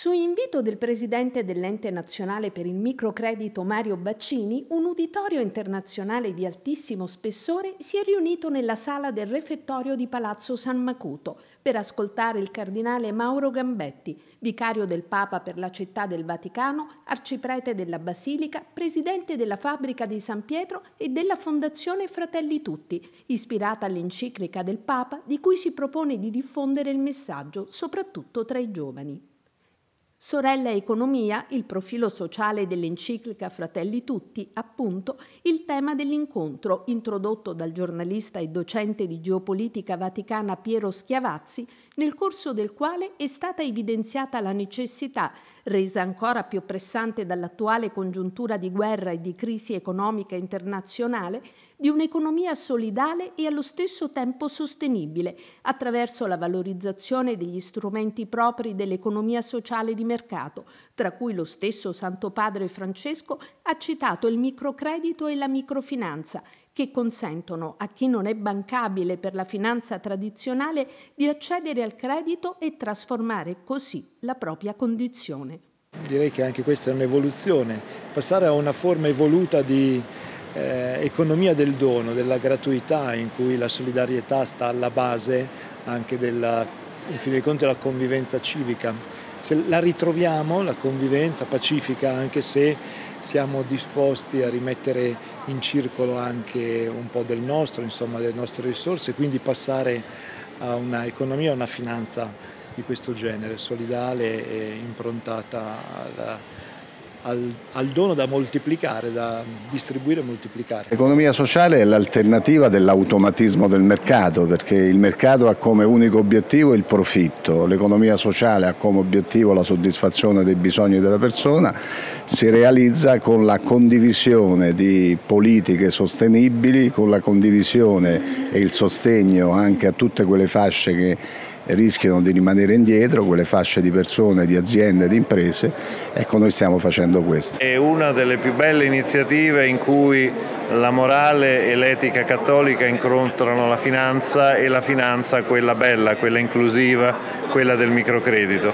Su invito del presidente dell'Ente Nazionale per il Microcredito Mario Baccini, un uditorio internazionale di altissimo spessore si è riunito nella sala del refettorio di Palazzo San Macuto per ascoltare il cardinale Mauro Gambetti, vicario del Papa per la città del Vaticano, arciprete della Basilica, presidente della fabbrica di San Pietro e della Fondazione Fratelli Tutti, ispirata all'enciclica del Papa di cui si propone di diffondere il messaggio soprattutto tra i giovani. Sorella Economia, il profilo sociale dell'enciclica Fratelli Tutti, appunto, il tema dell'incontro introdotto dal giornalista e docente di geopolitica vaticana Piero Schiavazzi, nel corso del quale è stata evidenziata la necessità, resa ancora più pressante dall'attuale congiuntura di guerra e di crisi economica internazionale, di un'economia solidale e allo stesso tempo sostenibile, attraverso la valorizzazione degli strumenti propri dell'economia sociale di mercato, tra cui lo stesso Santo Padre Francesco ha citato il microcredito e la microfinanza, che consentono a chi non è bancabile per la finanza tradizionale di accedere al credito e trasformare così la propria condizione. Direi che anche questa è un'evoluzione, passare a una forma evoluta di eh, economia del dono, della gratuità in cui la solidarietà sta alla base anche della, in fin dei conti, della convivenza civica. Se la ritroviamo, la convivenza pacifica, anche se siamo disposti a rimettere in circolo anche un po' del nostro, insomma, le nostre risorse, quindi passare a un'economia, a una finanza di questo genere, solidale e improntata alla al, al, dono da moltiplicare, da distribuire e moltiplicare. L'economia sociale è l'alternativa dell'automatismo del mercato perché il mercato ha come unico obiettivo il profitto, l'economia sociale ha come obiettivo la soddisfazione dei bisogni della persona, si realizza con la condivisione di politiche sostenibili, con la condivisione e il sostegno anche a tutte quelle fasce che rischiano di rimanere indietro, quelle fasce di persone, di aziende, di imprese, ecco noi stiamo facendo questo. È una delle più belle iniziative in cui la morale e l'etica cattolica incontrano la finanza e la finanza quella bella, quella inclusiva, quella del microcredito.